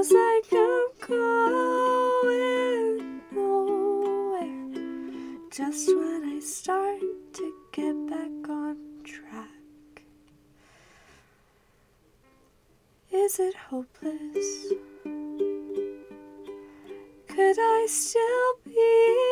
feels like I'm going nowhere. Just when I start to get back on track, is it hopeless? Could I still be?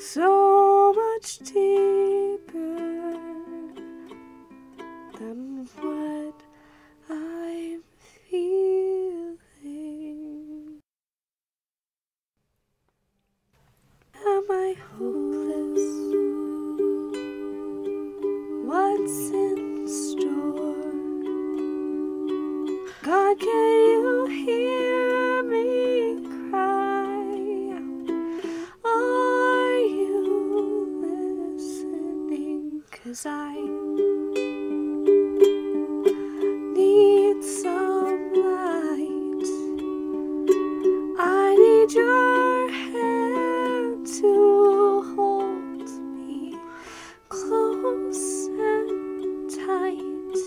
So much deeper than what I'm feeling. Am I hopeless? What's in store? God, can you hear Cause I need some light. I need your hand to hold me close and tight.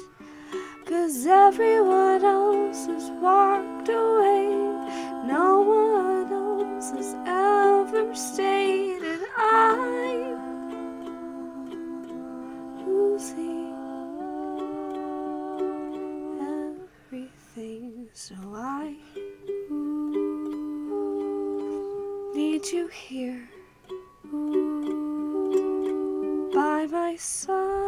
Cause everyone else has walked away. No one So I need you here by my side.